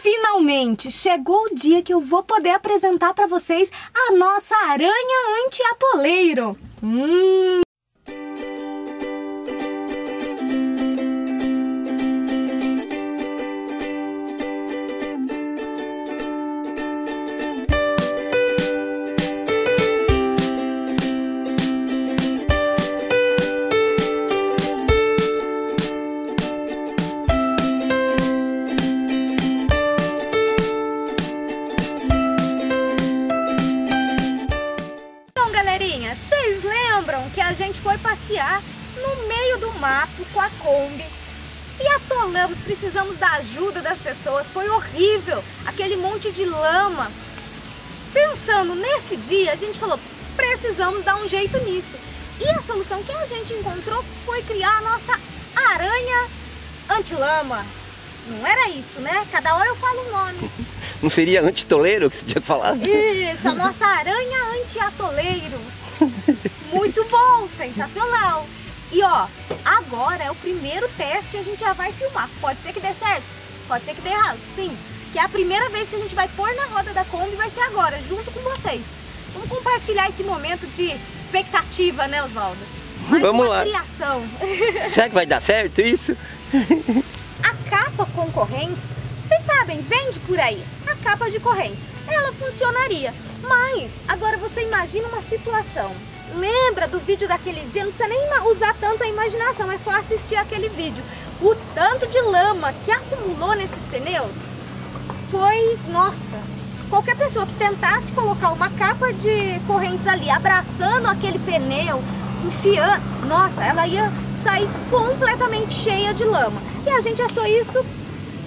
Finalmente chegou o dia que eu vou poder apresentar para vocês a nossa aranha anti-atoleiro. Hum. Mato com a Kombi e atolamos, precisamos da ajuda das pessoas, foi horrível, aquele monte de lama. Pensando nesse dia, a gente falou, precisamos dar um jeito nisso. E a solução que a gente encontrou foi criar a nossa aranha anti-lama. Não era isso, né? Cada hora eu falo um nome. Não seria antitoleiro que você tinha falado? Isso, a nossa aranha anti-atoleiro. Muito bom, sensacional. E ó, agora é o primeiro teste a gente já vai filmar. Pode ser que dê certo, pode ser que dê errado, sim. Que é a primeira vez que a gente vai pôr na roda da Kombi vai ser agora, junto com vocês. Vamos compartilhar esse momento de expectativa, né, Oswaldo? Mais Vamos lá. criação. Será que vai dar certo isso? A capa com correntes, vocês sabem, vende por aí. A capa de correntes, ela funcionaria. Mas agora você imagina uma situação. Lembra do vídeo daquele dia? Não precisa nem usar tanto a imaginação, é só assistir aquele vídeo. O tanto de lama que acumulou nesses pneus foi, nossa, qualquer pessoa que tentasse colocar uma capa de correntes ali, abraçando aquele pneu, enfiando, nossa, ela ia sair completamente cheia de lama. E a gente achou isso,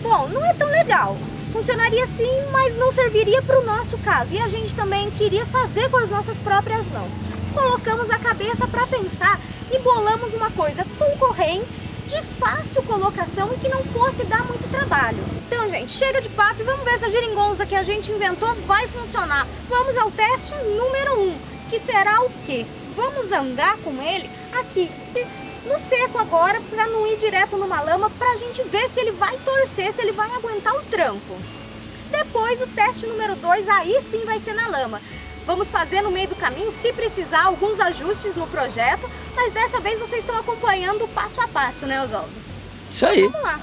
bom, não é tão legal. Funcionaria sim, mas não serviria para o nosso caso. E a gente também queria fazer com as nossas próprias mãos. Colocamos a cabeça para pensar e bolamos uma coisa com correntes de fácil colocação e que não fosse dar muito trabalho. Então, gente, chega de papo e vamos ver se a geringonça que a gente inventou vai funcionar. Vamos ao teste número 1, um, que será o quê? Vamos andar com ele aqui no seco agora para não ir direto numa lama para a gente ver se ele vai torcer, se ele vai aguentar o tranco. Depois o teste número 2, aí sim vai ser na lama. Vamos fazer no meio do caminho, se precisar, alguns ajustes no projeto, mas dessa vez vocês estão acompanhando passo a passo, né, Oswaldo? Isso aí. Vamos lá.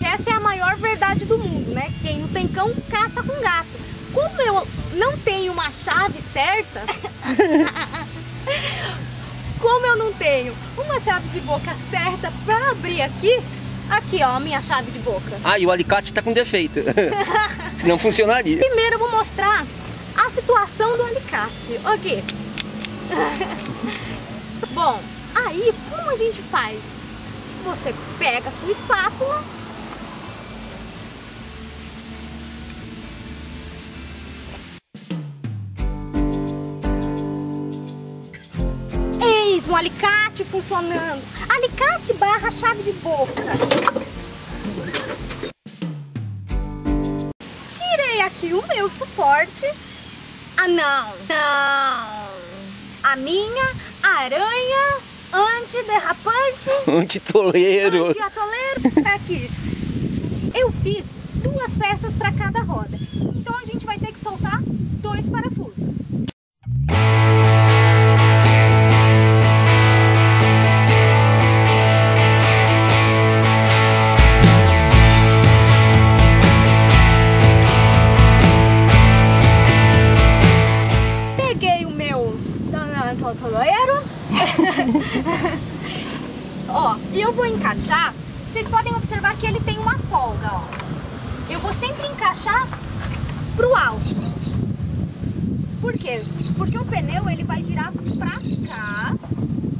Essa é a maior verdade do mundo, né? Quem não tem cão, caça com gato. Como eu não tenho uma chave certa, como eu não tenho uma chave de boca certa para abrir aqui, aqui ó, a minha chave de boca. Ah, e o alicate tá com defeito. Senão funcionaria. Primeiro eu vou mostrar a situação do alicate. Ok. Bom, aí como a gente faz? Você pega a sua espátula. Eis um alicate funcionando. Alicate barra chave de boca. Tirei aqui o meu suporte. Ah, não, não. A minha aranha antiderrapante, Antitoleiro. anti-atoleiro. Tá aqui. Eu fiz duas peças para cada roda. Então encaixar. Vocês podem observar que ele tem uma folga, ó. Eu vou sempre encaixar pro alto. Por quê? Porque o pneu ele vai girar pra cá,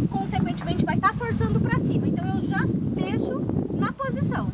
consequentemente vai estar forçando pra cima. Então eu já deixo na posição.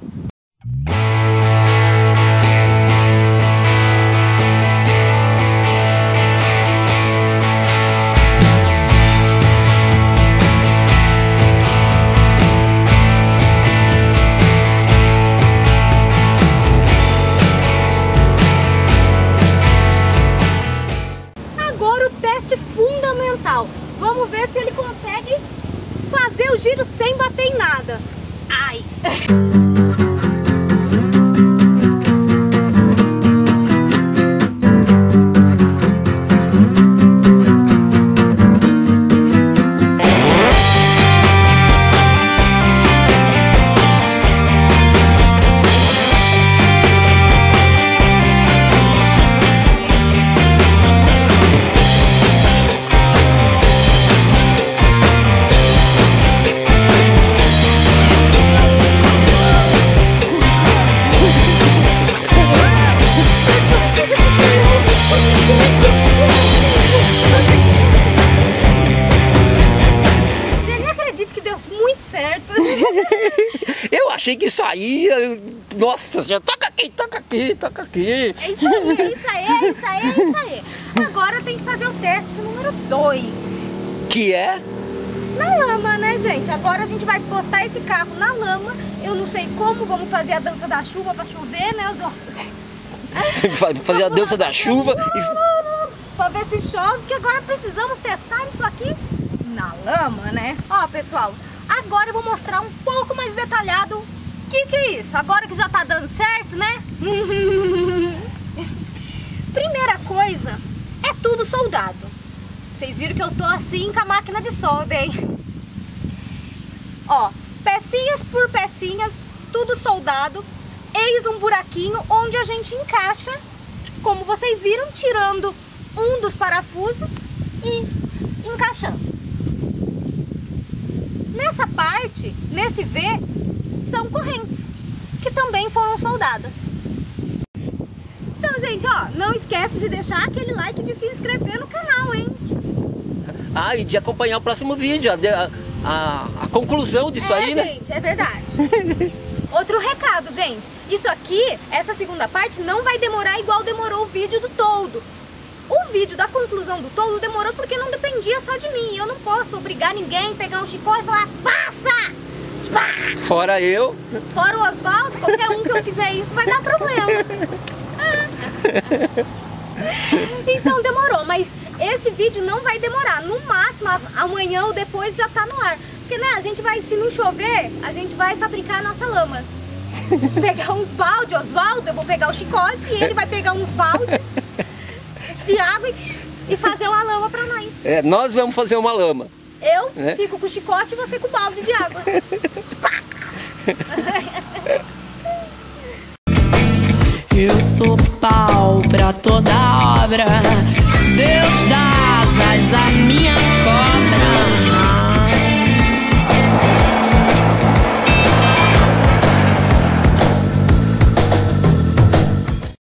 Que isso aí. Nossa, já toca aqui, toca aqui, toca aqui. É isso aí, é isso aí, é isso aí, é isso aí. Agora tem que fazer o teste número 2. Que é? Na lama, né, gente? Agora a gente vai botar esse carro na lama. Eu não sei como vamos fazer a dança da chuva pra chover, né? Os... fazer a dança da chuva e... Pra ver se chove, que agora precisamos testar isso aqui na lama, né? Ó, pessoal, agora eu vou mostrar um pouco mais detalhado que, que é isso. Agora que já tá dando certo, né? Primeira coisa, é tudo soldado. Vocês viram que eu tô assim com a máquina de solda, hein? Ó, pecinhas por pecinhas, tudo soldado. Eis um buraquinho onde a gente encaixa, como vocês viram, tirando um dos parafusos e encaixando. Nessa parte, nesse V, são correntes, que também foram soldadas. Então, gente, ó, não esquece de deixar aquele like e de se inscrever no canal, hein? Ah, e de acompanhar o próximo vídeo, a, a, a conclusão disso é, aí, né? gente, é verdade. Outro recado, gente. Isso aqui, essa segunda parte, não vai demorar igual demorou o vídeo do toldo. O vídeo da conclusão do toldo demorou porque não dependia só de mim. Eu não posso obrigar ninguém a pegar um chicote e falar, passa! Fora eu. Fora o Oswaldo, qualquer um que eu fizer isso vai dar problema. então demorou, mas esse vídeo não vai demorar. No máximo, amanhã ou depois já tá no ar. Porque, né, a gente vai, se não chover, a gente vai fabricar a nossa lama. pegar uns baldes, Oswaldo, eu vou pegar o chicote e ele vai pegar uns baldes de água e, e fazer uma lama pra nós. É, nós vamos fazer uma lama. Eu é? fico com o chicote e você com o balde de água. eu sou